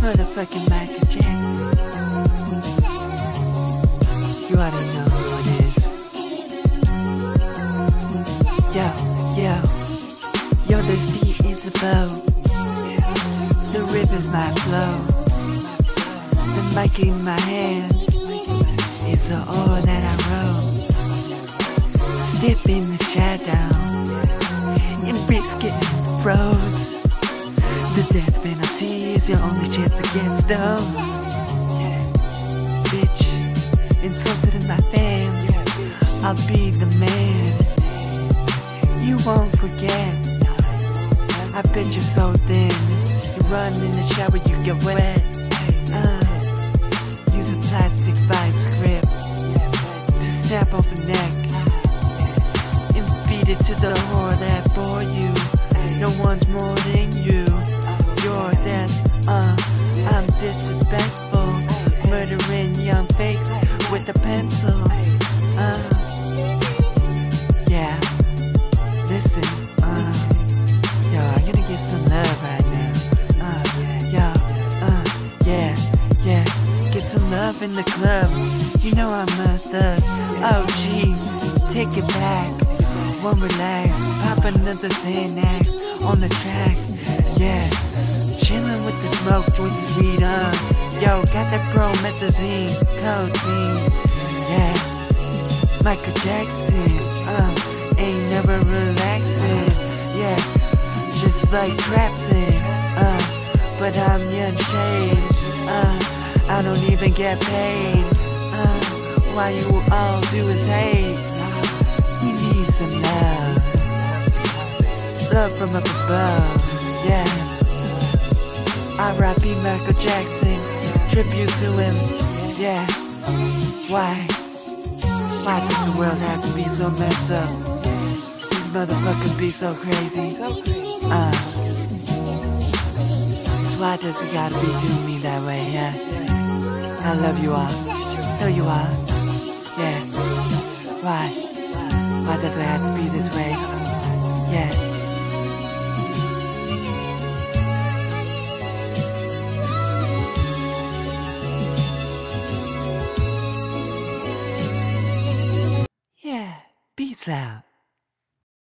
Motherfucking Michael Jackson. You already know who it is. Yo, yo. Yo, this beat is the bow. The rip is my flow. The mic in my hand is the oil that I roll. Step in the shadow. Chance against those. Yeah. Bitch, insulted in my fam. I'll be the man. You won't forget. I bet you're so thin. You run in the shower, you get wet. Uh, use a plastic vice grip to snap open neck and feed it to the whore that bore you. No one's more than a pencil. Uh, yeah, listen, uh, yo, I'm gonna give some love right now. Uh, yo, uh, yeah, yeah, get some love in the club. You know I'm a thug. Oh, gee, take it back. One relax, pop another Xanax on the track. Yeah, chillin' with the smoke, with the weed on. Yo, got that promethazine, codeine. Yeah, Michael Jackson. Uh, ain't never relaxing. Yeah, just like Trapson. Uh, but I'm Yung Shade. Uh, I don't even get paid. Uh, why you all do is hate. We need some love. Love from up above. Yeah. R.I.P. Michael Jackson. Tribute to him. Yeah. Why? Why does the world have to be so messed up? These motherfuckers be so crazy. Uh. Why does it gotta be doing me that way, yeah? I love you all. No, you are. Yeah. Why? Why does it have to be this way? Yeah. 闭嘴